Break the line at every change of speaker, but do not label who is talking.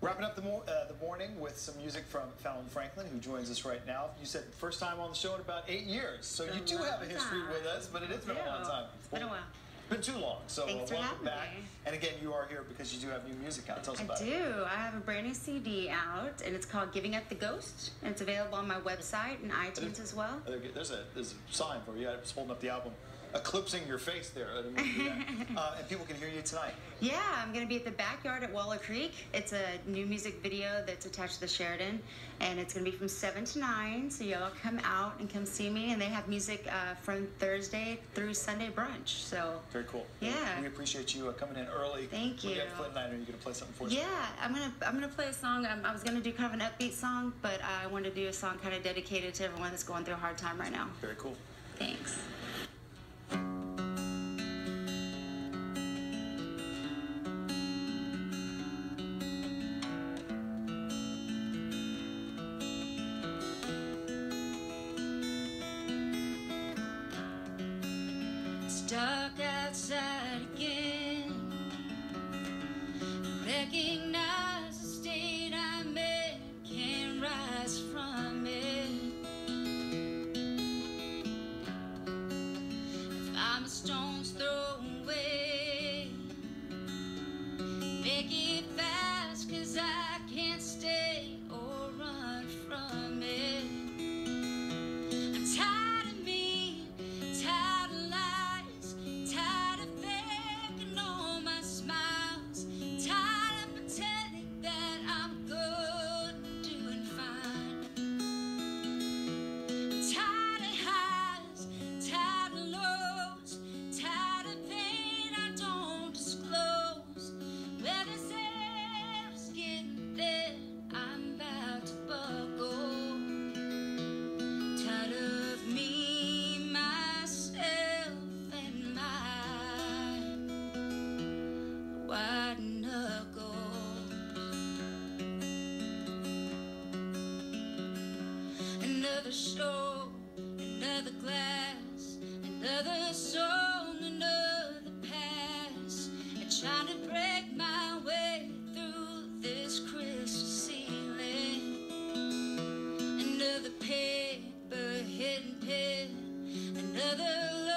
Wrapping up the, mo- uh, the morning with some music from Fallon Franklin, who joins us right now. You said first time on the show in about eight years, so you do have a history with us, but it has been a long time.
It's been a while.
Been too long, so uh, welcome back.
me.
And again, you are here because you do have new music out. Tell us
I
about
do.
it.
I do. I have a brand new CD out, and it's called "Giving Up the Ghost," and it's available on my website and iTunes as well.
There's a there's a sign for you. I was holding up the album, eclipsing your face there. I didn't do that. uh, and people can hear you tonight.
Yeah, I'm going to be at the backyard at Waller Creek. It's a new music video that's attached to the Sheraton, and it's going to be from 7 to 9. So y'all come out and come see me. And they have music uh, from Thursday through Sunday brunch. So
Very cool.
Yeah.
We appreciate you uh, coming in early.
Thank
We
you.
got Flint Niner. You're gonna play something for us.
yeah, I'm gonna I'm gonna play a song. Um, I was gonna do kind of an upbeat song, but I wanted to do a song kind of dedicated to everyone that's going through a hard time right now.
Very cool.
Thanks. Stuck outside again. Recognize another show, another glass, another soul, another pass. And trying to break my way through this crystal ceiling. Another paper hidden pin, another.